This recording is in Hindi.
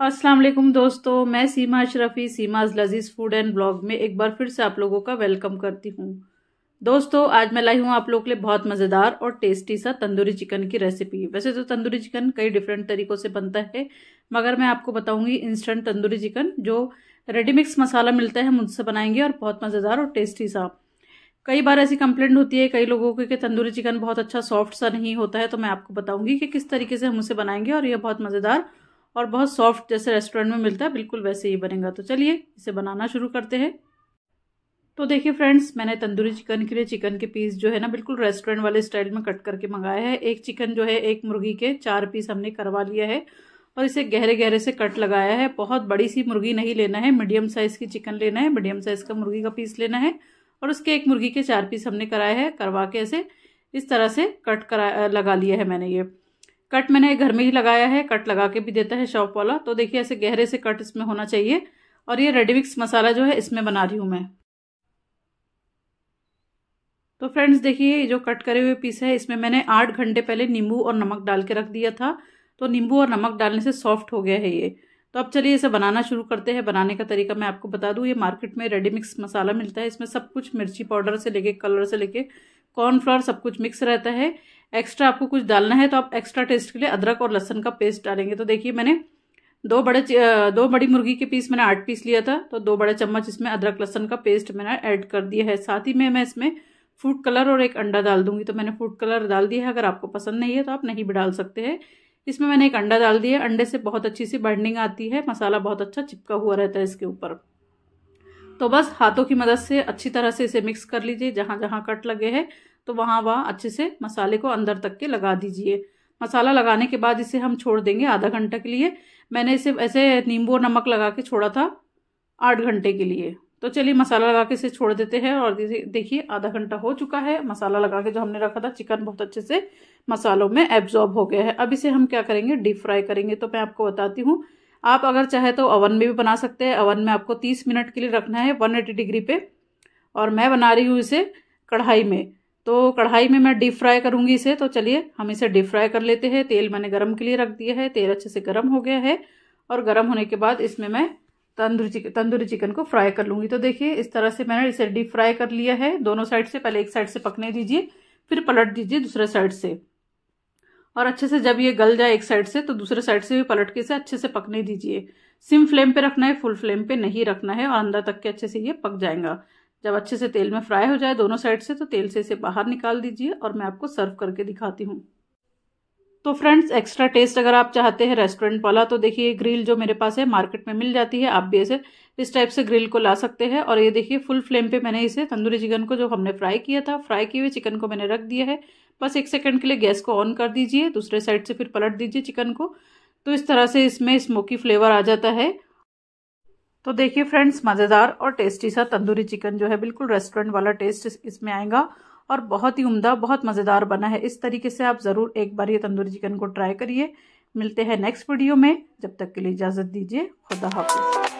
अस्सलाम वालेकुम दोस्तों, मैं सीमा अशरफी, सीमाज लजीज फ़ूड एंड ब्लॉग में एक बार फिर से आप लोगों का वेलकम करती हूँ। दोस्तों, आज मैं लाई हूँ आप लोगों के लिए बहुत मज़ेदार और टेस्टी सा तंदूरी चिकन की रेसिपी। वैसे तो तंदूरी चिकन कई डिफरेंट तरीकों से बनता है, मगर मैं आपको बताऊँगी इंस्टेंट तंदूरी चिकन, जो रेडीमिक्स मसाला मिलता है मुझसे बनाएँगे और बहुत मज़ेदार और टेस्टी सा। कई बार ऐसी कंप्लेंट होती है कई लोगों की कि तंदूरी चिकन बहुत अच्छा सॉफ्ट सा नहीं होता है तो मैं आपको बताऊँगी कि किस तरीके से हम उसे बनाएँगे और यह बहुत मज़ेदार और बहुत सॉफ्ट जैसे रेस्टोरेंट में मिलता है, बिल्कुल वैसे ही बनेगा। तो चलिए, इसे बनाना शुरू करते हैं। तो देखिए फ्रेंड्स मैंने तंदूरी चिकन के लिए चिकन के पीस जो है ना, बिल्कुल रेस्टोरेंट वाले स्टाइल में कट करके मंगाया है। एक चिकन जो है, एक मुर्गी के चार पीस हमने करवा लिया है और इसे गहरे गहरे से कट लगाया है। बहुत बड़ी सी मुर्गी नहीं लेना है मीडियम साइज़ की चिकन लेना है मीडियम साइज़ का मुर्गी का पीस लेना है और उसके एक मुर्गी के चार पीस हमने कराया है। करवा के ऐसे इस तरह से कट करा, लगा लिया है मैंने ये। कट मैंने घर में ही लगाया है, कट लगा के भी देता है शॉप वाला। तो देखिए, ऐसे गहरे से कट इसमें होना चाहिए। और ये रेडीमिक्स मसाला जो है, इसमें बना रही हूँ मैं। तो फ्रेंड्स देखिए जो कट करे हुए पीस है, इसमें मैंने आठ घंटे पहले नींबू और नमक डाल के रख दिया था। तो नींबू और नमक डालने से सॉफ्ट हो गया है ये। तो अब चलिए, इसे बनाना शुरू करते हैं। बनाने का तरीका मैं आपको बता दूँ, ये मार्केट में रेडीमिक्स मसाला मिलता है। इसमें सब कुछ मिर्ची पाउडर से लेके कलर से लेके कॉर्नफ्लोर सब कुछ मिक्स रहता है। एक्स्ट्रा आपको कुछ डालना है तो आप एक्स्ट्रा टेस्ट के लिए अदरक और लहसन का पेस्ट डालेंगे। तो देखिए, मैंने दो बड़े दो बड़ी मुर्गी के पीस मैंने आठ पीस लिया था तो दो बड़े चम्मच इसमें अदरक लहसन का पेस्ट मैंने ऐड कर दिया है। साथ ही में मैं इसमें फ़ूड कलर और एक अंडा डाल दूँगी। तो मैंने फ़ूड कलर डाल दिया है, अगर आपको पसंद नहीं है तो आप नहीं भी डाल सकते हैं। इसमें मैंने एक अंडा डाल दिया अंडे से बहुत अच्छी सी बाइंडिंग आती है, मसाला बहुत अच्छा चिपका हुआ रहता है इसके ऊपर। तो बस हाथों की मदद से अच्छी तरह से इसे मिक्स कर लीजिए जहाँ जहाँ कट लगे हैं। तो वहाँ वहाँ अच्छे से मसाले को अंदर तक के लगा दीजिए। मसाला लगाने के बाद इसे हम छोड़ देंगे आधा घंटा के लिए। मैंने इसे ऐसे नींबू और नमक लगा के छोड़ा था आठ घंटे के लिए। तो चलिए मसाला लगा के इसे छोड़ देते हैं और देखिए आधा घंटा हो चुका है। मसाला लगा के जो हमने रखा था चिकन बहुत अच्छे से मसालों में एब्जॉर्ब हो गया है। अब इसे हम क्या करेंगे? डीप फ्राई करेंगे। तो मैं आपको बताती हूँ, आप अगर चाहे तो ओवन में भी बना सकते हैं। अवन में आपको तीस मिनट के लिए रखना है वन डिग्री पे। और मैं बना रही हूँ इसे कढ़ाई में। तो कढ़ाई में मैं डीप फ्राई करूँगी इसे तो चलिए हम इसे डीप फ्राई कर लेते हैं। तेल मैंने गरम के लिए रख दिया है, तेल अच्छे से गर्म हो गया है और गर्म होने के बाद इसमें मैं तंदूरी चिकन तंदूरी चिकन को फ्राई कर लूँगी। तो देखिए, इस तरह से मैंने इसे डीप फ्राई कर लिया है। दोनों साइड से, पहले एक साइड से पकने दीजिए, फिर पलट दीजिए दूसरे साइड से। और अच्छे से जब ये गल जाए एक साइड से तो दूसरे साइड से भी पलट के इसे अच्छे से पकने दीजिए। सिम फ्लेम पे रखना है, फुल फ्लेम पे नहीं रखना है और अंदर तक के अच्छे से ये पक जाएगा। जब अच्छे से तेल में फ्राई हो जाए दोनों साइड से तो तेल से इसे बाहर निकाल दीजिए और मैं आपको सर्व करके दिखाती हूँ। तो फ्रेंड्स एक्स्ट्रा टेस्ट अगर आप चाहते हैं रेस्टोरेंट वाला तो देखिए ग्रिल जो मेरे पास है मार्केट में मिल जाती है, आप भी ऐसे इस टाइप से ग्रिल को ला सकते हैं। और ये देखिए फुल फ्लेम पे मैंने इसे तंदूरी चिकन को जो हमने फ्राई किया था फ्राई किए हुए चिकन को मैंने रख दिया है। बस एक सेकंड के लिए गैस को ऑन कर दीजिए, दूसरे साइड से फिर पलट दीजिए चिकन को। तो इस तरह से इसमें स्मोकी फ्लेवर आ जाता है। तो देखिए फ्रेंड्स, मज़ेदार और टेस्टी सा तंदूरी चिकन जो है बिल्कुल रेस्टोरेंट वाला टेस्ट इसमें आएगा और बहुत ही उम्दा, बहुत मज़ेदार बना है। इस तरीके से आप ज़रूर एक बार ये तंदूरी चिकन को ट्राई करिए। मिलते हैं नेक्स्ट वीडियो में। जब तक के लिए इजाज़त दीजिए। खुदा हाफिज़।